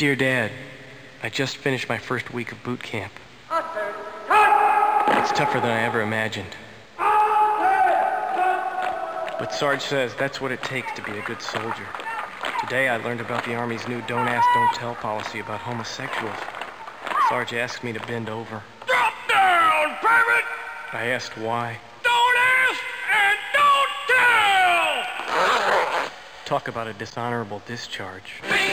Dear Dad, I just finished my first week of boot camp. It's tougher than I ever imagined. But Sarge says that's what it takes to be a good soldier. Today I learned about the Army's new don't ask, don't tell policy about homosexuals. Sarge asked me to bend over. Drop down, private! I asked why. Don't ask and don't tell! Talk about a dishonorable discharge. Be